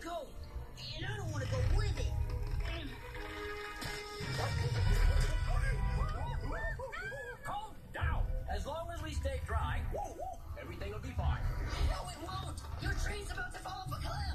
go, and I don't want to go with it. Calm down. As long as we stay dry, everything will be fine. No, it won't. Your train's about to fall off a cliff.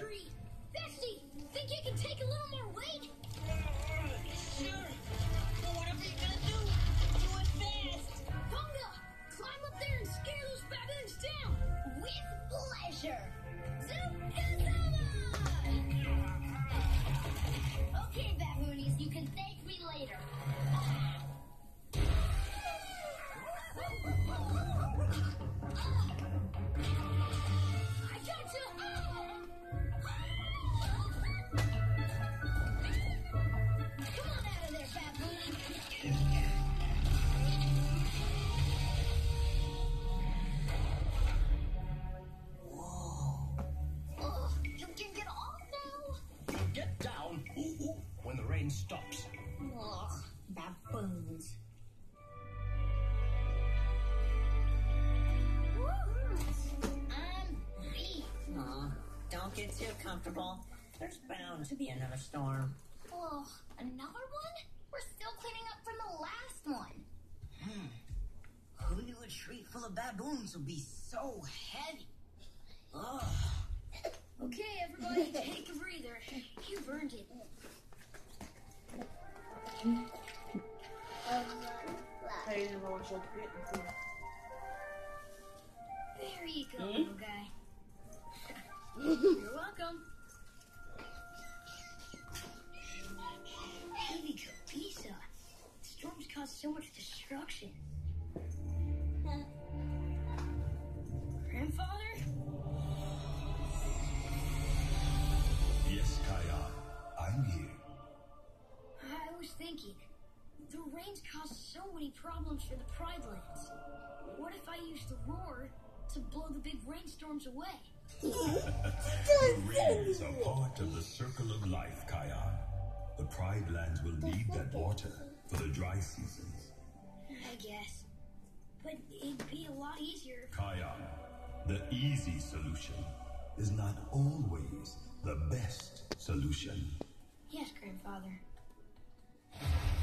Three. Beshte, think you can take a little more weight? Baboons. I'm beat. Aw, don't get too comfortable. There's bound to be another storm. Oh, another one? We're still cleaning up from the last one. Hmm. Who knew a tree full of baboons would be so heavy? Hey, you know what you're getting to. There you go, hmm? little guy. You're welcome. Baby Lisa, storms cause so much destruction. Thinking, the rains cause so many problems for the Pride Lands. What if I use the roar to blow the big rainstorms away? Rain is a part of the circle of life, Kion. The Pride Lands will need that water for the dry seasons. I guess. But it'd be a lot easier. Kion, the easy solution is not always the best solution. Yes, Grandfather.